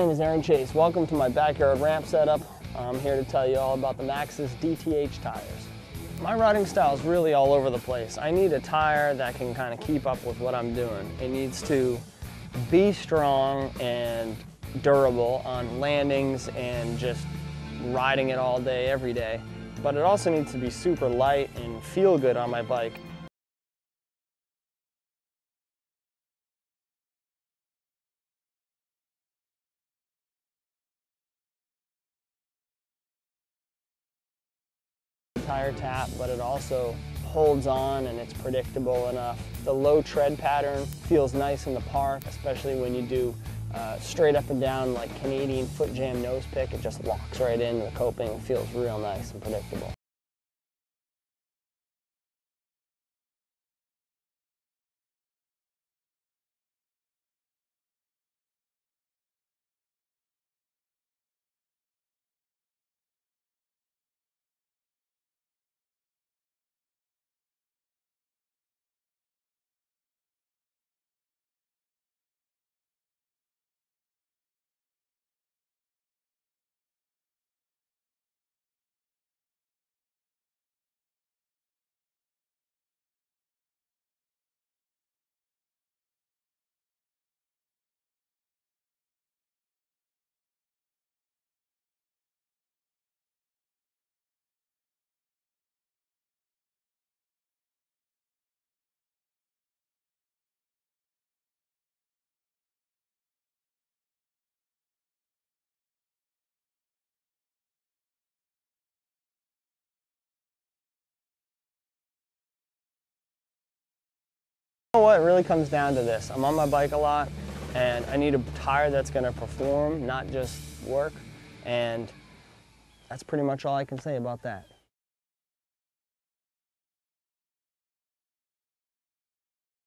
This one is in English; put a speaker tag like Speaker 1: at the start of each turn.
Speaker 1: My name is Aaron Chase. Welcome to my backyard ramp setup. I'm here to tell you all about the Maxxis DTH tires. My riding style is really all over the place. I need a tire that can kind of keep up with what I'm doing. It needs to be strong and durable on landings and just riding it all day, every day. But it also needs to be super light and feel good on my bike. Tire tap, but it also holds on and it's predictable enough. The low tread pattern feels nice in the park, especially when you do uh, straight up and down like Canadian foot jam nose pick. It just locks right into the coping. Feels real nice and predictable. You know what, it really comes down to this. I'm on my bike a lot and I need a tire that's gonna perform, not just work. And that's pretty much all I can say about that.